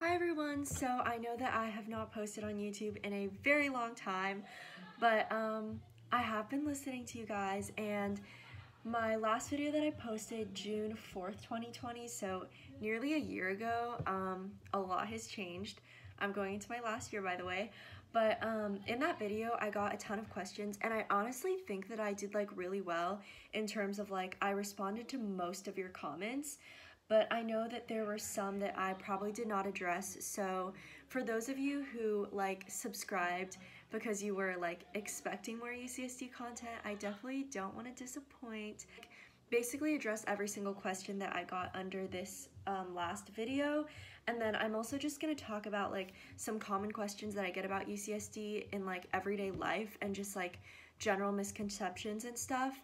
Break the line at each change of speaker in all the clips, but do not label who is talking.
Hi everyone, so I know that I have not posted on YouTube in a very long time, but um, I have been listening to you guys and my last video that I posted June 4th, 2020, so nearly a year ago, um, a lot has changed. I'm going into my last year by the way, but um, in that video I got a ton of questions and I honestly think that I did like really well in terms of like I responded to most of your comments but I know that there were some that I probably did not address. So for those of you who like subscribed because you were like expecting more UCSD content, I definitely don't want to disappoint. Basically address every single question that I got under this um, last video. And then I'm also just going to talk about like some common questions that I get about UCSD in like everyday life and just like general misconceptions and stuff.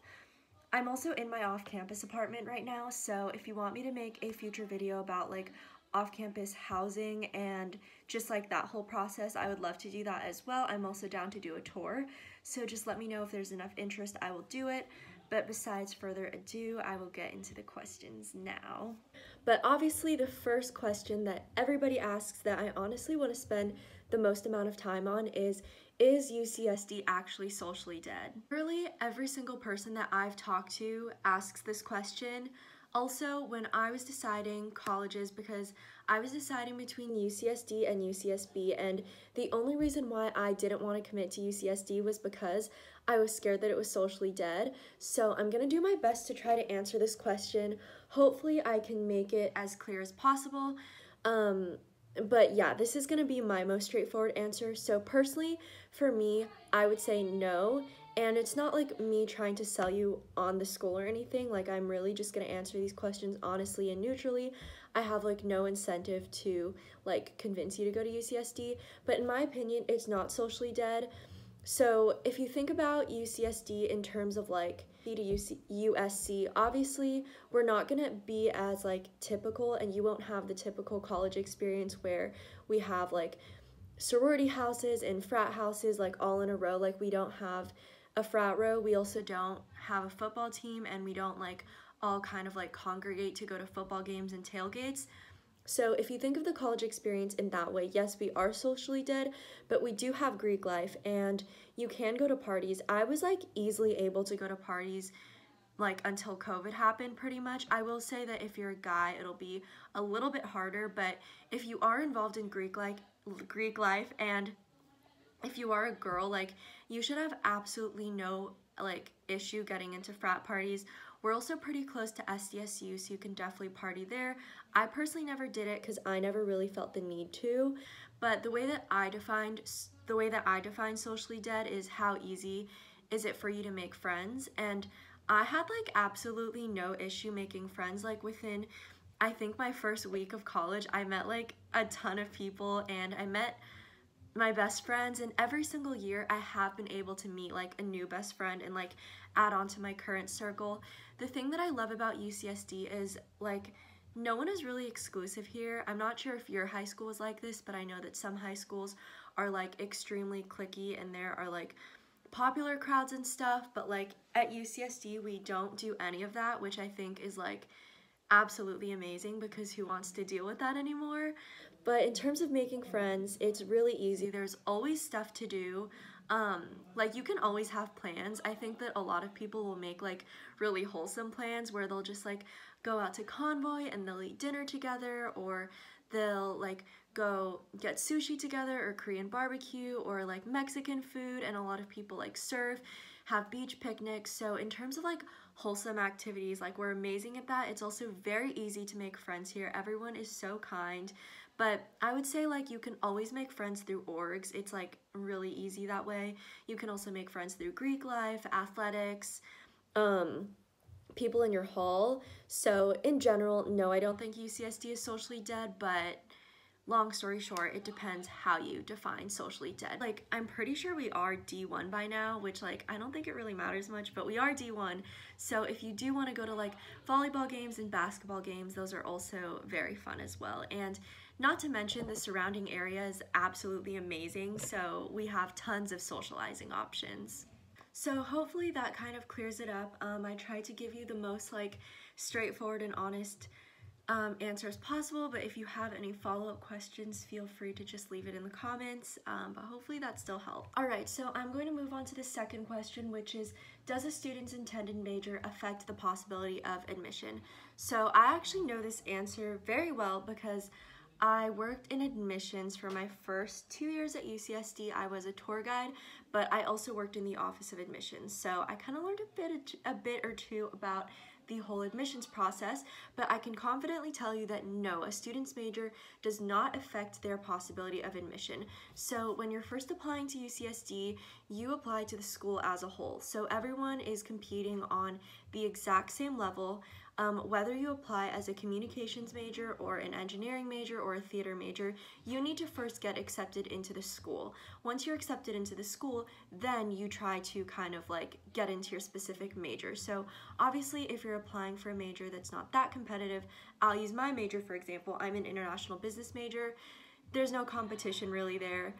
I'm also in my off-campus apartment right now, so if you want me to make a future video about like off-campus housing and just like that whole process, I would love to do that as well. I'm also down to do a tour, so just let me know if there's enough interest, I will do it. But besides further ado, I will get into the questions now. But obviously the first question that everybody asks that I honestly want to spend the most amount of time on is is UCSD actually socially dead? Really, every single person that I've talked to asks this question. Also, when I was deciding colleges, because I was deciding between UCSD and UCSB, and the only reason why I didn't want to commit to UCSD was because I was scared that it was socially dead. So I'm gonna do my best to try to answer this question. Hopefully, I can make it as clear as possible. Um, but yeah, this is gonna be my most straightforward answer. So personally, for me, I would say no. And it's not like me trying to sell you on the school or anything. Like I'm really just gonna answer these questions honestly and neutrally. I have like no incentive to like convince you to go to UCSD. But in my opinion, it's not socially dead. So if you think about UCSD in terms of like to UC, USC, obviously we're not gonna be as like typical and you won't have the typical college experience where we have like sorority houses and frat houses like all in a row. Like we don't have a frat row. We also don't have a football team and we don't like all kind of like congregate to go to football games and tailgates. So if you think of the college experience in that way, yes, we are socially dead, but we do have Greek life and you can go to parties. I was like easily able to go to parties like until COVID happened pretty much. I will say that if you're a guy, it'll be a little bit harder, but if you are involved in Greek like Greek life and if you are a girl, like you should have absolutely no like issue getting into frat parties we're also pretty close to SDSU, so you can definitely party there. I personally never did it because I never really felt the need to, but the way that I defined the way that I define socially dead is how easy is it for you to make friends and I had like absolutely no issue making friends like within I think my first week of college I met like a ton of people and I met my best friends and every single year I have been able to meet like a new best friend and like add on to my current circle. The thing that I love about UCSD is like no one is really exclusive here. I'm not sure if your high school is like this, but I know that some high schools are like extremely clicky and there are like popular crowds and stuff, but like at UCSD we don't do any of that, which I think is like absolutely amazing because who wants to deal with that anymore? But in terms of making friends, it's really easy. There's always stuff to do. Um, like you can always have plans. I think that a lot of people will make like really wholesome plans where they'll just like go out to Convoy and they'll eat dinner together or they'll like go get sushi together or Korean barbecue or like Mexican food and a lot of people like surf, have beach picnics. So in terms of like wholesome activities, like we're amazing at that. It's also very easy to make friends here. Everyone is so kind. But I would say like you can always make friends through orgs. It's like really easy that way. You can also make friends through Greek life, athletics, um, people in your hall. So in general, no, I don't think UCSD is socially dead, but long story short, it depends how you define socially dead. Like, I'm pretty sure we are D1 by now, which like, I don't think it really matters much, but we are D1. So if you do want to go to like volleyball games and basketball games, those are also very fun as well. And not to mention the surrounding area is absolutely amazing. So we have tons of socializing options. So hopefully that kind of clears it up. Um, I tried to give you the most like straightforward and honest um, answer as possible, but if you have any follow-up questions, feel free to just leave it in the comments, um, but hopefully that still helped. All right, so I'm going to move on to the second question, which is, does a student's intended major affect the possibility of admission? So I actually know this answer very well because I worked in admissions for my first two years at UCSD. I was a tour guide, but I also worked in the Office of Admissions. So I kind of learned a bit, a bit or two about the whole admissions process, but I can confidently tell you that no, a student's major does not affect their possibility of admission. So when you're first applying to UCSD, you apply to the school as a whole. So everyone is competing on the exact same level. Um, whether you apply as a communications major or an engineering major or a theater major, you need to first get accepted into the school. Once you're accepted into the school, then you try to kind of like get into your specific major. So obviously if you're applying for a major that's not that competitive, I'll use my major for example, I'm an international business major, there's no competition really there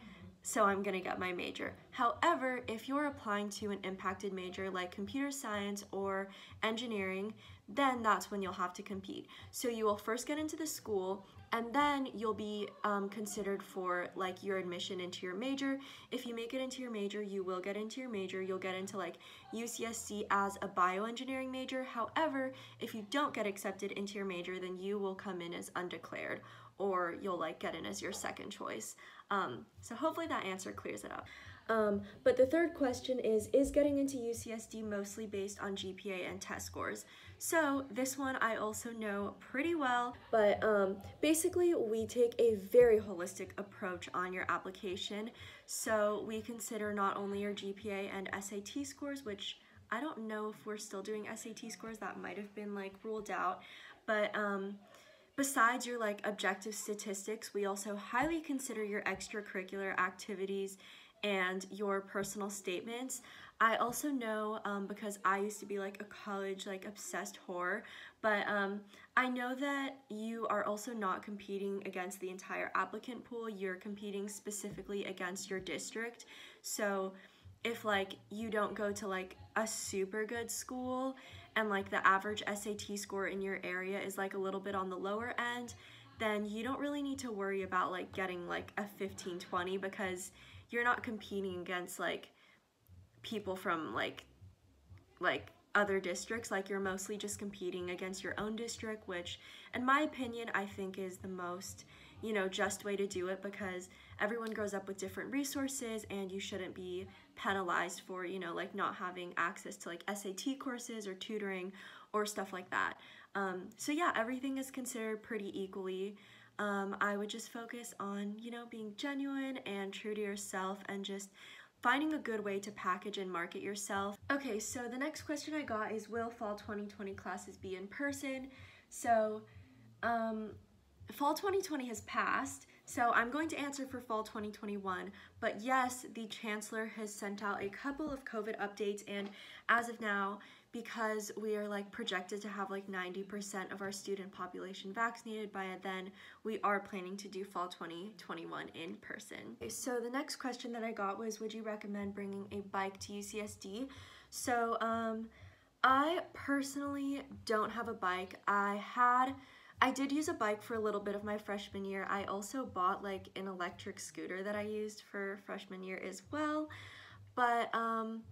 so I'm gonna get my major. However, if you're applying to an impacted major like computer science or engineering, then that's when you'll have to compete. So you will first get into the school and then you'll be um, considered for like your admission into your major. If you make it into your major, you will get into your major. You'll get into like UCSD as a bioengineering major. However, if you don't get accepted into your major, then you will come in as undeclared or you'll like get in as your second choice. Um, so hopefully that answer clears it up. Um, but the third question is, is getting into UCSD mostly based on GPA and test scores? So this one I also know pretty well, but um, basically we take a very holistic approach on your application. So we consider not only your GPA and SAT scores, which I don't know if we're still doing SAT scores, that might have been like ruled out, but um, Besides your like objective statistics, we also highly consider your extracurricular activities and your personal statements. I also know um, because I used to be like a college like obsessed whore, but um, I know that you are also not competing against the entire applicant pool. You're competing specifically against your district. So if like you don't go to like a super good school and like the average SAT score in your area is like a little bit on the lower end, then you don't really need to worry about like getting like a 15 20 because you're not competing against like people from like like other districts like you're mostly just competing against your own district which in my opinion I think is the most you know just way to do it because everyone grows up with different resources and you shouldn't be penalized for you know like not having access to like SAT courses or tutoring or stuff like that. Um, so yeah everything is considered pretty equally um, I would just focus on you know being genuine and true to yourself and just finding a good way to package and market yourself. Okay, so the next question I got is will fall 2020 classes be in person? So um, fall 2020 has passed, so I'm going to answer for fall 2021, but yes, the chancellor has sent out a couple of COVID updates and as of now, because we are like projected to have like 90% of our student population vaccinated by then, we are planning to do fall 2021 in person. So the next question that I got was, would you recommend bringing a bike to UCSD? So um, I personally don't have a bike. I had I did use a bike for a little bit of my freshman year. I also bought like an electric scooter that I used for freshman year as well. But um,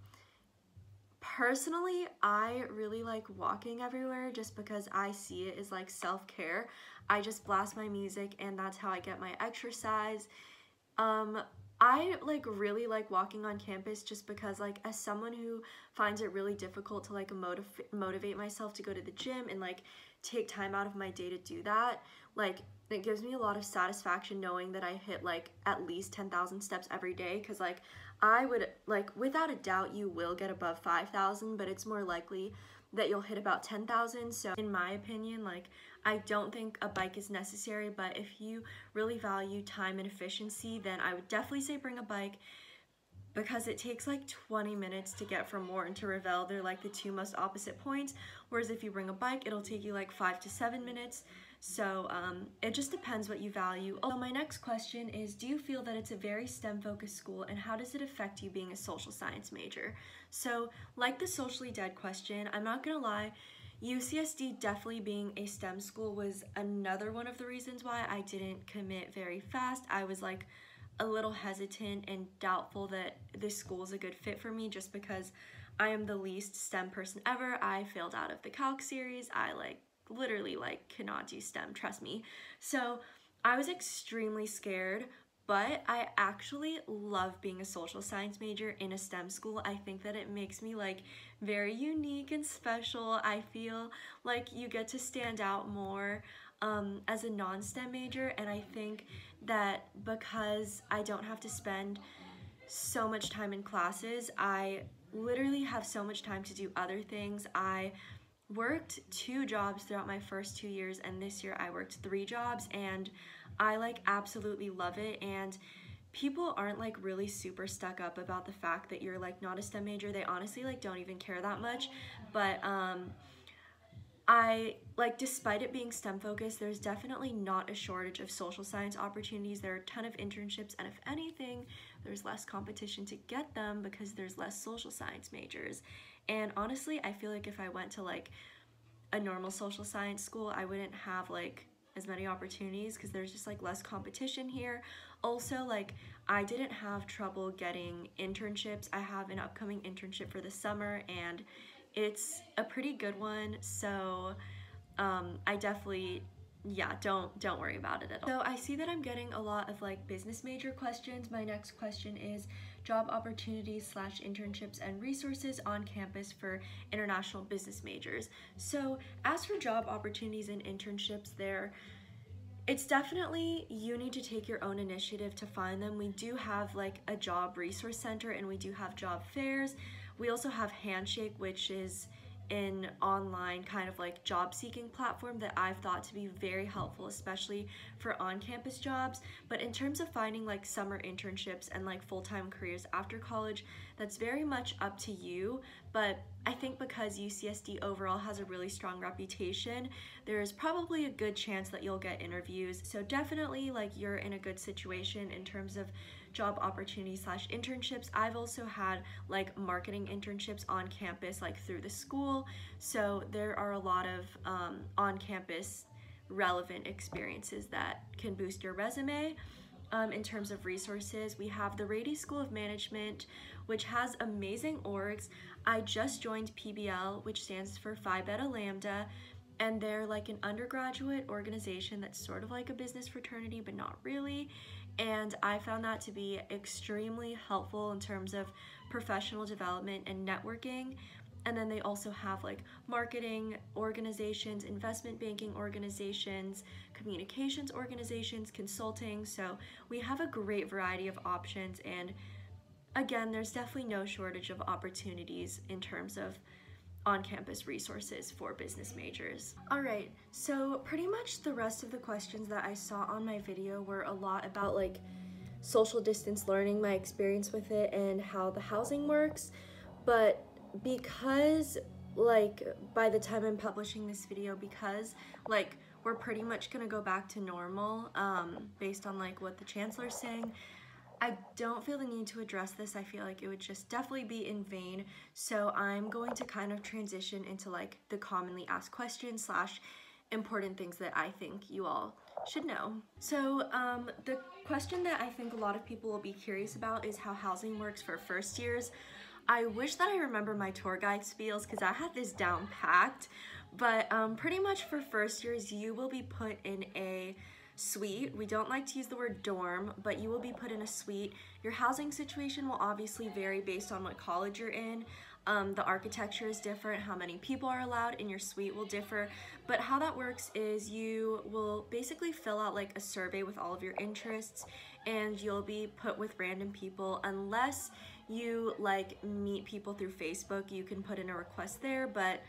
personally, I really like walking everywhere just because I see it as like self-care. I just blast my music and that's how I get my exercise. Um, I like really like walking on campus just because like as someone who finds it really difficult to like motiv motivate myself to go to the gym and like take time out of my day to do that, like it gives me a lot of satisfaction knowing that I hit like at least 10,000 steps every day because like I would like without a doubt you will get above 5,000 but it's more likely that you'll hit about 10,000 so in my opinion like I don't think a bike is necessary but if you really value time and efficiency then I would definitely say bring a bike because it takes like 20 minutes to get from Morton to Revelle. They're like the two most opposite points. Whereas if you bring a bike, it'll take you like five to seven minutes. So um, it just depends what you value. Oh, my next question is, do you feel that it's a very STEM focused school and how does it affect you being a social science major? So like the socially dead question, I'm not gonna lie, UCSD definitely being a STEM school was another one of the reasons why I didn't commit very fast. I was like a little hesitant and doubtful that this school is a good fit for me just because I am the least STEM person ever. I failed out of the calc series. I like literally like cannot do STEM, trust me. So I was extremely scared, but I actually love being a social science major in a STEM school. I think that it makes me like very unique and special. I feel like you get to stand out more um, as a non-STEM major and I think that because I don't have to spend so much time in classes, I literally have so much time to do other things. I worked two jobs throughout my first two years and this year I worked three jobs and I like absolutely love it and people aren't like really super stuck up about the fact that you're like not a STEM major. They honestly like don't even care that much. But um I like despite it being STEM focused, there's definitely not a shortage of social science opportunities. There are a ton of internships and if anything, there's less competition to get them because there's less social science majors. And honestly, I feel like if I went to like a normal social science school, I wouldn't have like as many opportunities because there's just like less competition here. Also, like I didn't have trouble getting internships. I have an upcoming internship for the summer and it's a pretty good one. So um, I definitely yeah, don't don't worry about it at all. So I see that I'm getting a lot of like business major questions. My next question is job opportunities slash internships and resources on campus for international business majors. So as for job opportunities and internships there, it's definitely you need to take your own initiative to find them. We do have like a job resource center and we do have job fairs. We also have Handshake, which is an online kind of like job seeking platform that I've thought to be very helpful, especially for on campus jobs. But in terms of finding like summer internships and like full time careers after college, that's very much up to you. But I think because UCSD overall has a really strong reputation, there is probably a good chance that you'll get interviews. So definitely like you're in a good situation in terms of job opportunities slash internships. I've also had like marketing internships on campus like through the school. So there are a lot of um, on campus relevant experiences that can boost your resume. Um, in terms of resources, we have the Rady School of Management, which has amazing orgs. I just joined PBL, which stands for Phi Beta Lambda, and they're like an undergraduate organization that's sort of like a business fraternity, but not really and I found that to be extremely helpful in terms of professional development and networking. And then they also have like marketing organizations, investment banking organizations, communications organizations, consulting. So we have a great variety of options. And again, there's definitely no shortage of opportunities in terms of on-campus resources for business majors. Alright, so pretty much the rest of the questions that I saw on my video were a lot about like social distance learning, my experience with it, and how the housing works, but because like by the time I'm publishing this video, because like we're pretty much gonna go back to normal um, based on like what the chancellor's saying, I don't feel the need to address this. I feel like it would just definitely be in vain. So I'm going to kind of transition into like the commonly asked questions slash important things that I think you all should know. So um, the question that I think a lot of people will be curious about is how housing works for first years. I wish that I remember my tour guide spiels because I had this down packed, but um, pretty much for first years you will be put in a suite. We don't like to use the word dorm, but you will be put in a suite. Your housing situation will obviously vary based on what college you're in. Um, the architecture is different, how many people are allowed in your suite will differ, but how that works is you will basically fill out like a survey with all of your interests and you'll be put with random people unless you like meet people through Facebook, you can put in a request there, but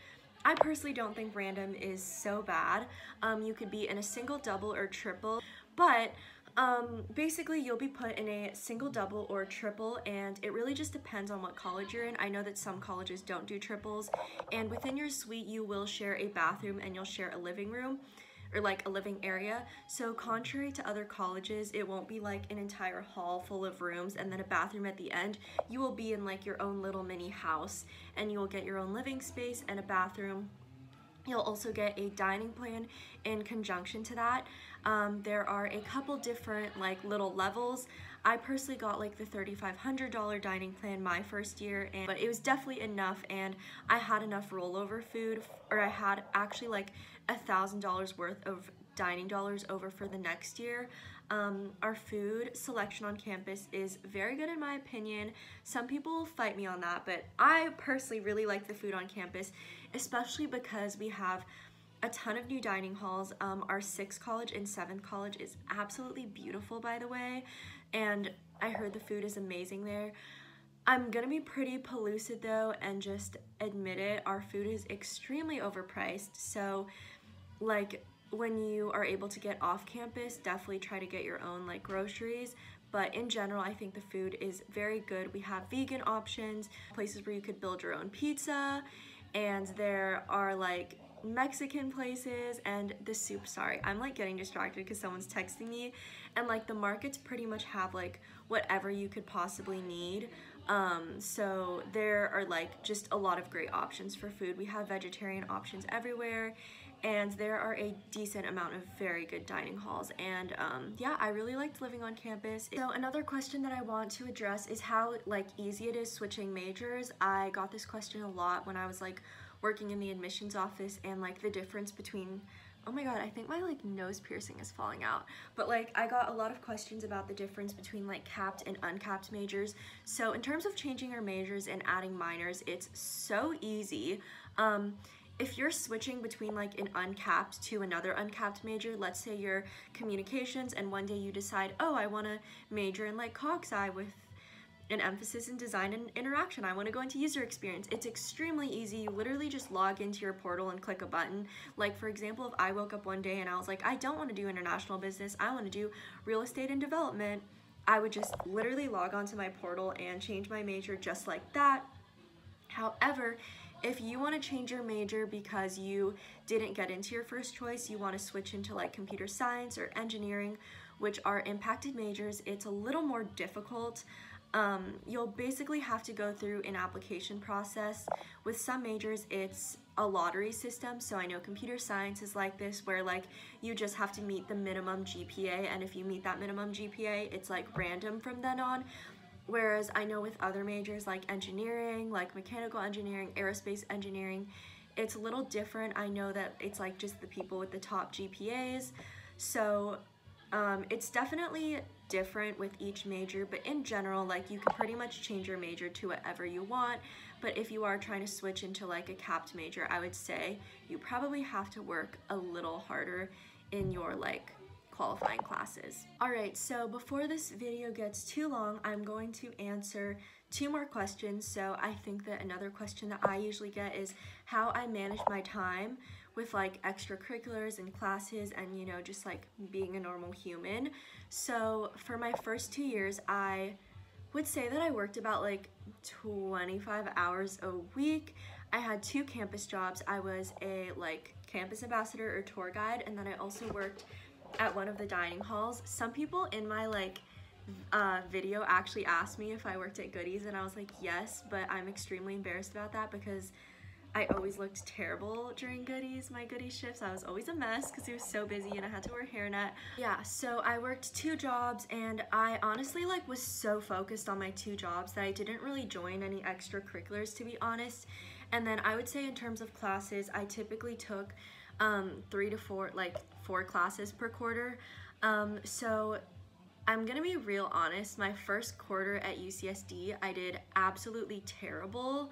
I personally don't think random is so bad. Um, you could be in a single, double, or triple, but um, basically you'll be put in a single, double, or triple, and it really just depends on what college you're in. I know that some colleges don't do triples, and within your suite you will share a bathroom and you'll share a living room or like a living area. So contrary to other colleges, it won't be like an entire hall full of rooms and then a bathroom at the end. You will be in like your own little mini house and you will get your own living space and a bathroom You'll also get a dining plan in conjunction to that. Um, there are a couple different like little levels. I personally got like the $3,500 dining plan my first year, and, but it was definitely enough and I had enough rollover food, or I had actually like a $1,000 worth of dining dollars over for the next year. Um, our food selection on campus is very good in my opinion. Some people fight me on that, but I personally really like the food on campus, especially because we have a ton of new dining halls. Um, our sixth college and seventh college is absolutely beautiful, by the way, and I heard the food is amazing there. I'm gonna be pretty pellucid though and just admit it, our food is extremely overpriced. So, like, when you are able to get off campus, definitely try to get your own like groceries. But in general, I think the food is very good. We have vegan options, places where you could build your own pizza, and there are like Mexican places and the soup, sorry, I'm like getting distracted because someone's texting me. And like the markets pretty much have like whatever you could possibly need. Um, so there are like just a lot of great options for food. We have vegetarian options everywhere and there are a decent amount of very good dining halls. And um, yeah I really liked living on campus. So another question that I want to address is how like easy it is switching majors. I got this question a lot when I was like working in the admissions office and like the difference between oh my god I think my like nose piercing is falling out. But like I got a lot of questions about the difference between like capped and uncapped majors. So in terms of changing your majors and adding minors it's so easy. Um, if you're switching between like an uncapped to another uncapped major, let's say you're communications and one day you decide, oh, I want to major in like CogSci with an emphasis in design and interaction. I want to go into user experience. It's extremely easy. You literally just log into your portal and click a button. Like for example, if I woke up one day and I was like, I don't want to do international business, I want to do real estate and development, I would just literally log onto my portal and change my major just like that. However, if you want to change your major because you didn't get into your first choice, you want to switch into like computer science or engineering, which are impacted majors, it's a little more difficult. Um, you'll basically have to go through an application process. With some majors, it's a lottery system. So I know computer science is like this, where like you just have to meet the minimum GPA, and if you meet that minimum GPA, it's like random from then on. Whereas I know with other majors like engineering, like mechanical engineering, aerospace engineering, it's a little different. I know that it's like just the people with the top GPAs. So um, it's definitely different with each major, but in general, like you can pretty much change your major to whatever you want. But if you are trying to switch into like a capped major, I would say you probably have to work a little harder in your like qualifying classes. Alright, so before this video gets too long, I'm going to answer two more questions. So I think that another question that I usually get is how I manage my time with like extracurriculars and classes and you know just like being a normal human. So for my first two years, I would say that I worked about like 25 hours a week. I had two campus jobs. I was a like campus ambassador or tour guide and then I also worked at one of the dining halls. Some people in my like uh, video actually asked me if I worked at Goodies and I was like yes but I'm extremely embarrassed about that because I always looked terrible during Goodies, my Goodies shifts. I was always a mess because it was so busy and I had to wear hairnet. Yeah, so I worked two jobs and I honestly like was so focused on my two jobs that I didn't really join any extracurriculars to be honest. And then I would say in terms of classes, I typically took um, three to four, like four classes per quarter. Um, so I'm gonna be real honest, my first quarter at UCSD, I did absolutely terrible.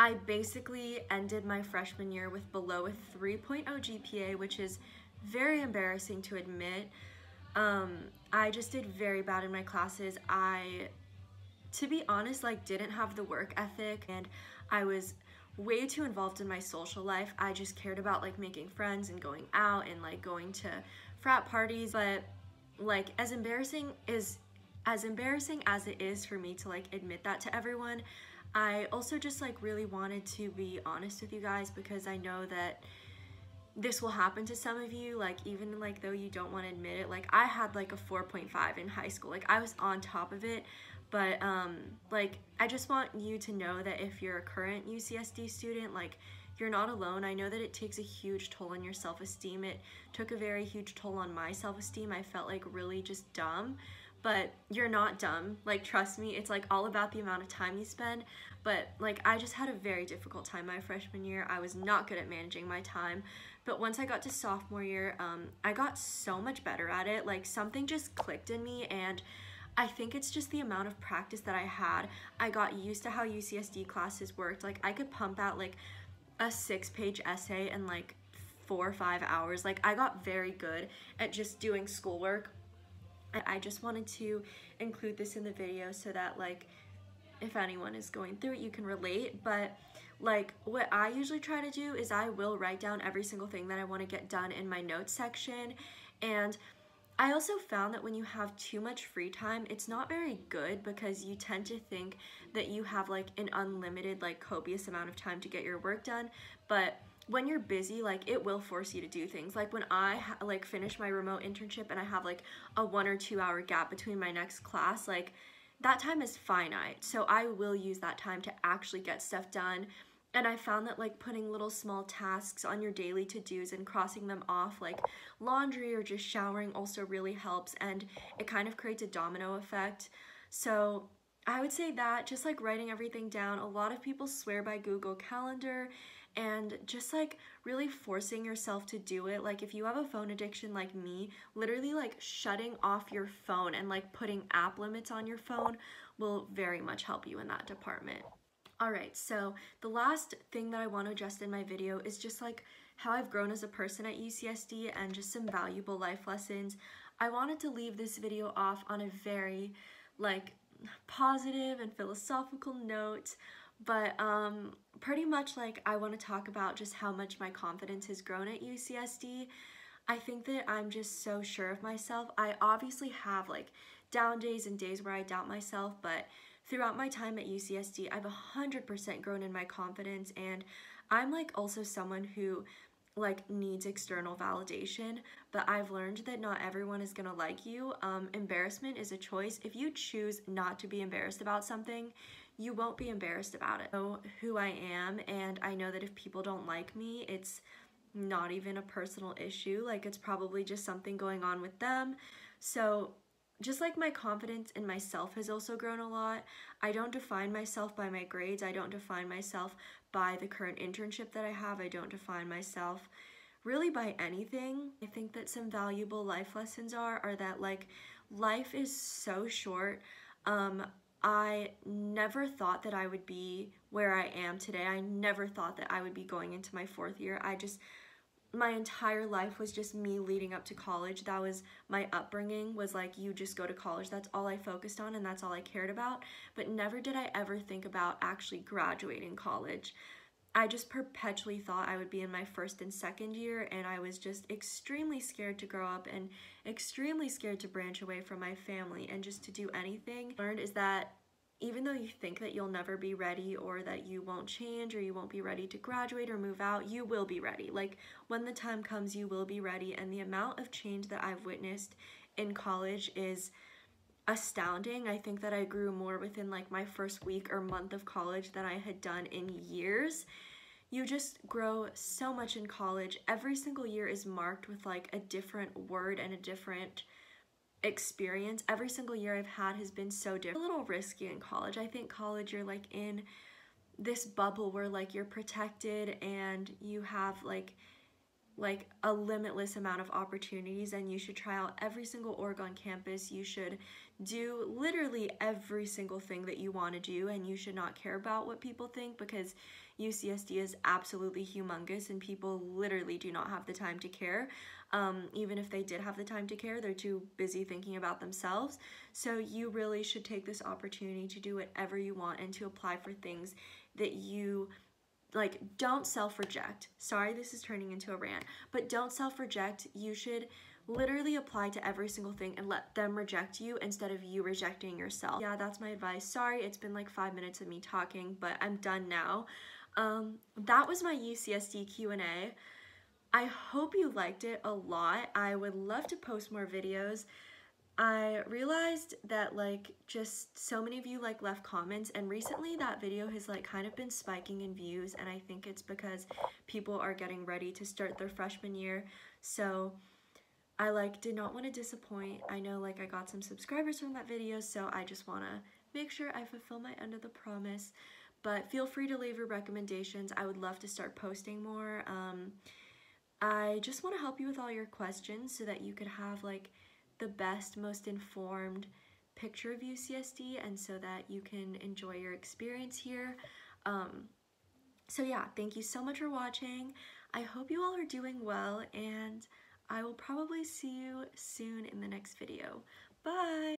I basically ended my freshman year with below a 3.0 GPA, which is very embarrassing to admit. Um, I just did very bad in my classes. I, to be honest, like didn't have the work ethic and I was way too involved in my social life. I just cared about like making friends and going out and like going to frat parties. But like as embarrassing as as embarrassing as it is for me to like admit that to everyone, I also just like really wanted to be honest with you guys because I know that this will happen to some of you like even like though you don't want to admit it like I had like a 4.5 in high school like I was on top of it but um, like I just want you to know that if you're a current UCSD student, like you're not alone. I know that it takes a huge toll on your self-esteem. It took a very huge toll on my self-esteem. I felt like really just dumb, but you're not dumb. Like, trust me, it's like all about the amount of time you spend. But like, I just had a very difficult time my freshman year. I was not good at managing my time. But once I got to sophomore year, um, I got so much better at it. Like, something just clicked in me and I think it's just the amount of practice that I had. I got used to how UCSD classes worked. Like, I could pump out like a six page essay in like four or five hours. Like, I got very good at just doing schoolwork I just wanted to include this in the video so that like if anyone is going through it you can relate but like what I usually try to do is I will write down every single thing that I want to get done in my notes section and I also found that when you have too much free time, it's not very good because you tend to think that you have like an unlimited, like copious amount of time to get your work done. But when you're busy, like it will force you to do things. Like when I like finish my remote internship and I have like a one or two hour gap between my next class, like that time is finite. So I will use that time to actually get stuff done. And I found that like putting little small tasks on your daily to-dos and crossing them off like laundry or just showering also really helps and it kind of creates a domino effect. So I would say that just like writing everything down, a lot of people swear by Google Calendar and just like really forcing yourself to do it. Like if you have a phone addiction like me, literally like shutting off your phone and like putting app limits on your phone will very much help you in that department. Alright, so the last thing that I want to address in my video is just like how I've grown as a person at UCSD and just some valuable life lessons. I wanted to leave this video off on a very like positive and philosophical note. But um, pretty much like I want to talk about just how much my confidence has grown at UCSD. I think that I'm just so sure of myself. I obviously have like down days and days where I doubt myself, but throughout my time at UCSD, I've 100% grown in my confidence and I'm like also someone who like needs external validation, but I've learned that not everyone is gonna like you. Um, embarrassment is a choice. If you choose not to be embarrassed about something, you won't be embarrassed about it. I know who I am and I know that if people don't like me, it's not even a personal issue. Like it's probably just something going on with them. So just like my confidence in myself has also grown a lot, I don't define myself by my grades. I don't define myself by the current internship that I have. I don't define myself really by anything. I think that some valuable life lessons are are that like life is so short. Um, I never thought that I would be where I am today. I never thought that I would be going into my fourth year. I just, my entire life was just me leading up to college. That was my upbringing was like, you just go to college. That's all I focused on and that's all I cared about. But never did I ever think about actually graduating college. I just perpetually thought I would be in my first and second year, and I was just extremely scared to grow up and extremely scared to branch away from my family and just to do anything. Learned is that even though you think that you'll never be ready or that you won't change or you won't be ready to graduate or move out, you will be ready. Like when the time comes, you will be ready. And the amount of change that I've witnessed in college is astounding. I think that I grew more within like my first week or month of college than I had done in years. You just grow so much in college. Every single year is marked with like a different word and a different experience. Every single year I've had has been so different. A little risky in college. I think college you're like in this bubble where like you're protected and you have like like a limitless amount of opportunities and you should try out every single org on campus. You should do literally every single thing that you want to do and you should not care about what people think because UCSD is absolutely humongous and people literally do not have the time to care. Um, even if they did have the time to care, they're too busy thinking about themselves. So you really should take this opportunity to do whatever you want and to apply for things that you like don't self-reject. Sorry this is turning into a rant but don't self-reject. You should literally apply to every single thing and let them reject you instead of you rejecting yourself. Yeah that's my advice. Sorry it's been like five minutes of me talking but i'm done now. Um that was my ucsd q&a i hope you liked it a lot i would love to post more videos I realized that like just so many of you like left comments and recently that video has like kind of been spiking in views and I think it's because people are getting ready to start their freshman year so I like did not want to disappoint. I know like I got some subscribers from that video so I just want to make sure I fulfill my end of the promise but feel free to leave your recommendations. I would love to start posting more. Um, I just want to help you with all your questions so that you could have like the best, most informed picture of UCSD and so that you can enjoy your experience here. Um, so yeah, thank you so much for watching. I hope you all are doing well and I will probably see you soon in the next video. Bye!